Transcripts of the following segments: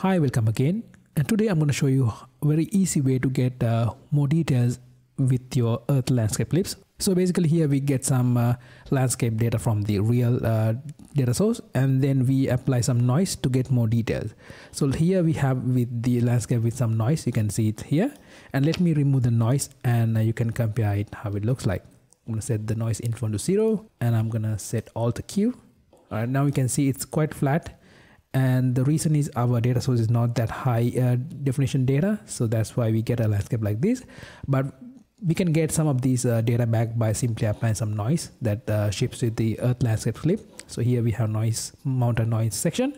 Hi, welcome again. And today I'm going to show you a very easy way to get uh, more details with your Earth landscape clips. So basically here we get some uh, landscape data from the real uh, data source and then we apply some noise to get more details. So here we have with the landscape with some noise, you can see it here. And let me remove the noise and uh, you can compare it how it looks like. I'm going to set the noise info to zero and I'm going to set alt Q. All right, now you can see it's quite flat and the reason is our data source is not that high uh, definition data. So that's why we get a landscape like this. But we can get some of these uh, data back by simply applying some noise that uh, ships with the earth landscape clip so here we have noise mountain noise section.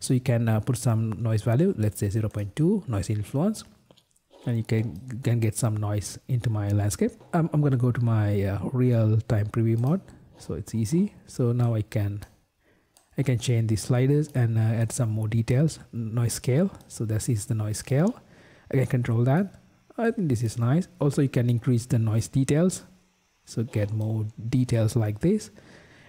So you can uh, put some noise value let's say 0.2 noise influence. And you can can get some noise into my landscape. I'm, I'm gonna go to my uh, real time preview mode. So it's easy. So now i can I can change the sliders and uh, add some more details. Noise scale. So this is the noise scale. I can control that. I think this is nice. Also you can increase the noise details. So get more details like this.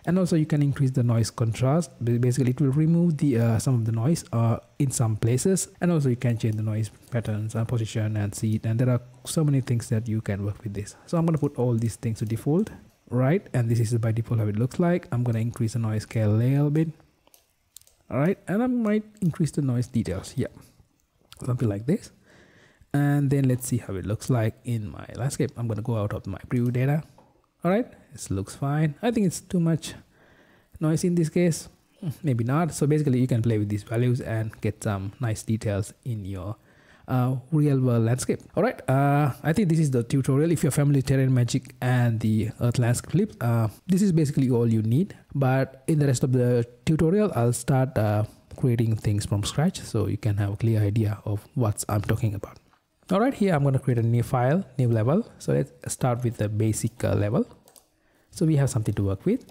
And also you can increase the noise contrast. Basically it will remove the uh, some of the noise uh, in some places. And also you can change the noise patterns and position and seed and there are so many things that you can work with this. So I'm going to put all these things to default. Right. And this is by default how it looks like. I'm going to increase the noise scale a little bit all right and i might increase the noise details here. Something like this. And then let's see how it looks like in my landscape. I'm to go out of my preview data. All right this looks fine. I think it's too much noise in this case. Maybe not. So basically you can play with these values and get some nice details in your real world landscape. All right, uh, I think this is the tutorial. If you're familiar with Terrain Magic and the Earth landscape clip, uh, this is basically all you need. But in the rest of the tutorial, I'll start uh, creating things from scratch so you can have a clear idea of what I'm talking about. All right, here I'm going to create a new file, new level. So let's start with the basic uh, level. So we have something to work with.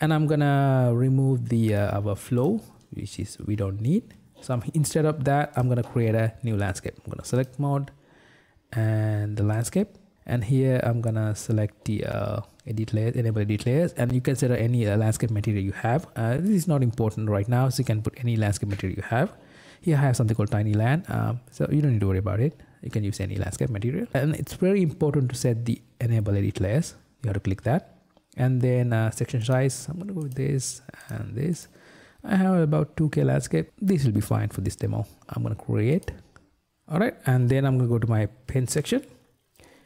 And I'm gonna remove the uh, our flow, which is we don't need so I'm, instead of that, I'm going to create a new landscape. I'm going to select mode and the landscape. And here I'm going to select the uh, edit layers, enable edit layers. And you can set any uh, landscape material you have. Uh, this is not important right now. So you can put any landscape material you have. Here I have something called tiny land. Um, so you don't need to worry about it. You can use any landscape material. And it's very important to set the enable edit layers. You have to click that. And then uh, section size, I'm going to go with this and this. I have about 2k landscape. This will be fine for this demo. I'm going to create. All right. And then I'm going to go to my paint section.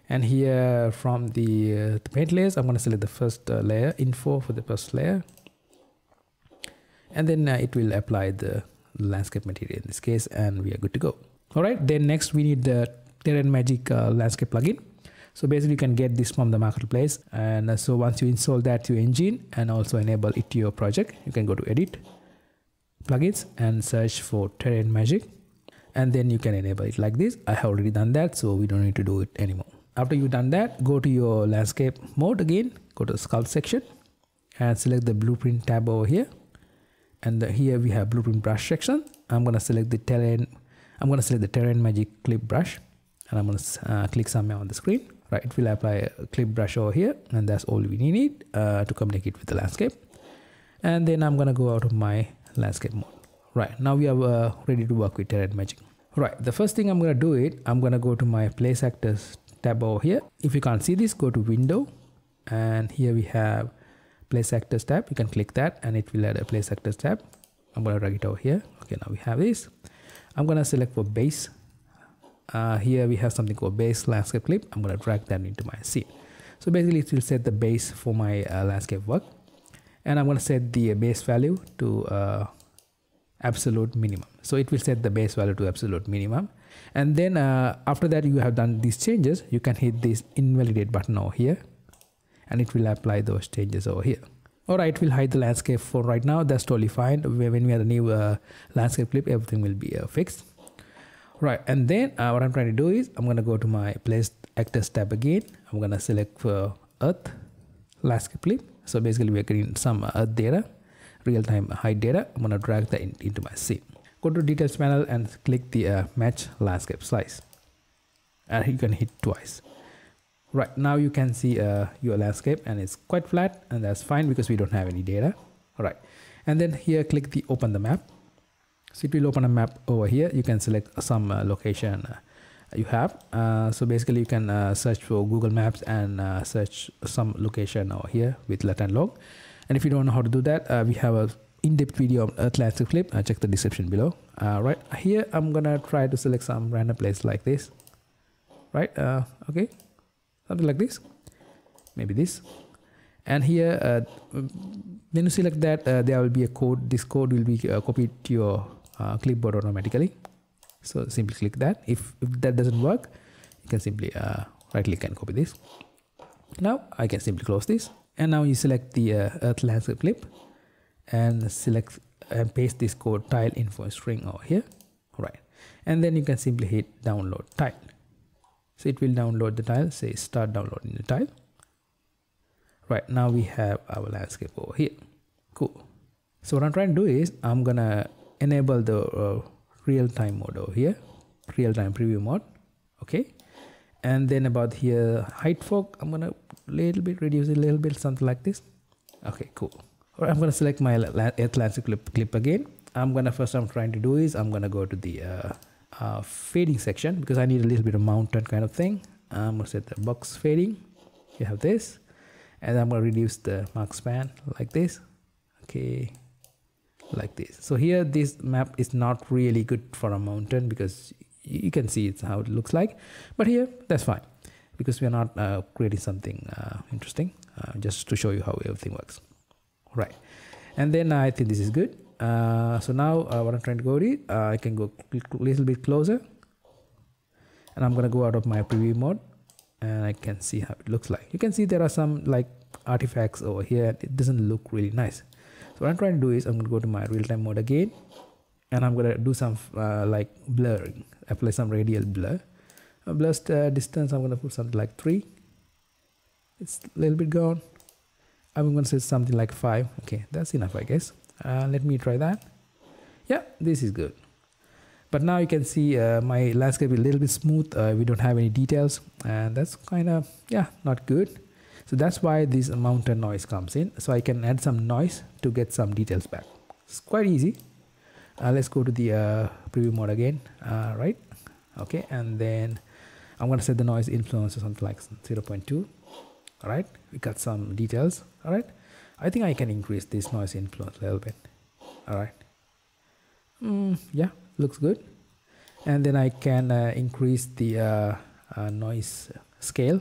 And here from the, uh, the paint layers, I'm going to select the first uh, layer info for the first layer. And then uh, it will apply the landscape material in this case and we are good to go. All right. Then next we need the Terrain Magic uh, landscape plugin. So basically you can get this from the marketplace. And uh, so once you install that to your engine and also enable it to your project, you can go to edit plugins and search for terrain magic and then you can enable it like this. I have already done that so we don't need to do it anymore. After you've done that go to your landscape mode again go to the sculpt section and select the blueprint tab over here. And the, here we have blueprint brush section. I'm going to select the terrain i'm to select the terrain magic clip brush and i'm to uh, click somewhere on the screen. Right it will apply a clip brush over here and that's all we need uh, to communicate with the landscape. And then i'm going to go out of my landscape mode. Right now we are uh, ready to work with terrain magic. Right the first thing i'm going to do it i'm going to go to my place actors tab over here. If you can't see this go to window and here we have place actors tab. You can click that and it will add a place actors tab. I'm going to drag it over here. Okay now we have this. I'm going to select for base. Uh, here we have something called base landscape clip. I'm going to drag that into my scene. So basically it will set the base for my uh, landscape work and I'm going to set the base value to uh, absolute minimum. So it will set the base value to absolute minimum. And then uh, after that you have done these changes, you can hit this invalidate button over here and it will apply those changes over here. Alright, it will hide the landscape for right now. That's totally fine. When we have a new uh, landscape clip, everything will be uh, fixed. Right, and then uh, what I'm trying to do is I'm going to go to my place actors tab again. I'm going to select earth landscape clip so basically we're getting some uh, data, real-time height data. I'm gonna drag that in, into my scene. Go to details panel and click the uh, match landscape slice. And you can hit twice. Right, now you can see uh, your landscape and it's quite flat and that's fine because we don't have any data. All right, and then here click the open the map. so it will open a map over here you can select some uh, location uh, you have. Uh, so basically you can uh, search for google maps and uh, search some location over here with lat and long. And if you don't know how to do that uh, we have a in-depth video of earth landscape clip check the description below. Right here i'm gonna try to select some random place like this. Right okay. Something like this. Maybe this. And here uh, when you select that uh, there will be a code. This code will be uh, copied to your uh, clipboard automatically so simply click that. If, if that doesn't work you can simply uh, right click and copy this. Now I can simply close this. And now you select the uh, earth landscape clip and select and paste this code tile info string over here. Right. And then you can simply hit download tile. So it will download the tile. Say start downloading the tile. Right. Now we have our landscape over here. Cool. So what i'm trying to do is i'm gonna enable the uh, real-time mode over here real-time preview mode okay? And then about here height fog i'm gonna little bit reduce it a little bit something like this. Okay cool. Right, i'm gonna select my Atlantic clip, clip again. I'm gonna first i'm trying to do is i'm gonna go to the uh, uh, fading section because i need a little bit of mountain kind of thing. I'm gonna set the box fading. You have this. And i'm gonna reduce the mark span like this. Okay like this. So here this map is not really good for a mountain because you can see it's how it looks like. But here that's fine because we are not uh, creating something uh, interesting uh, just to show you how everything works. Right. And then I think this is good. Uh, so now uh, what I'm trying to go is uh, I can go a little bit closer. And I'm gonna go out of my preview mode and I can see how it looks like. You can see there are some like artifacts over here. It doesn't look really nice so what I'm trying to do is I'm gonna go to my real-time mode again and I'm gonna do some uh, like blurring apply some radial blur. Uh, blur uh, distance I'm gonna put something like 3 it's a little bit gone. I'm gonna say something like 5 okay that's enough I guess. Uh, let me try that. Yeah this is good. But now you can see uh, my landscape is a little bit smooth. Uh, we don't have any details and that's kind of yeah not good so that's why this mountain noise comes in. So i can add some noise to get some details back. It's quite easy. Uh, let's go to the uh, preview mode again. Uh, right. Okay. And then i'm going to set the noise influence to something like 0.2 all right. We got some details. All right. I think i can increase this noise influence a little bit. All right. Mm, yeah. Looks good. And then i can uh, increase the uh, uh, noise scale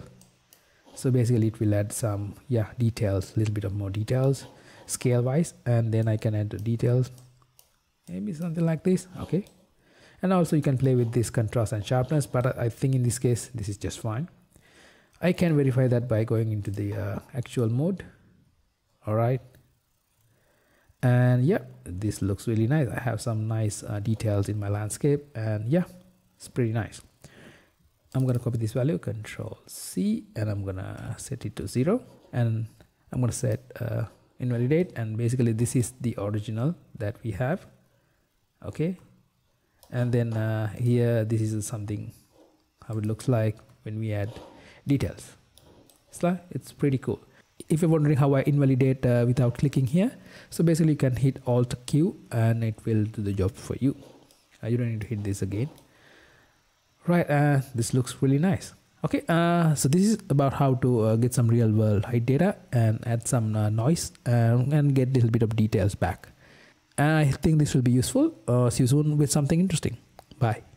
so basically it will add some yeah details a little bit of more details scale wise and then i can add the details. Maybe something like this okay. And also you can play with this contrast and sharpness but i think in this case this is just fine. I can verify that by going into the uh, actual mode. All right. And yeah this looks really nice. I have some nice uh, details in my landscape and yeah it's pretty nice I'm going to copy this value control C and I'm going to set it to zero and I'm going to set uh, invalidate and basically this is the original that we have okay? And then uh, here this is something how it looks like when we add details. It's like it's pretty cool. If you're wondering how I invalidate uh, without clicking here so basically you can hit alt Q and it will do the job for you. Uh, you don't need to hit this again right uh, this looks really nice. Okay uh, so this is about how to uh, get some real world height data and add some uh, noise uh, and get a little bit of details back. And i think this will be useful. Uh, see you soon with something interesting. Bye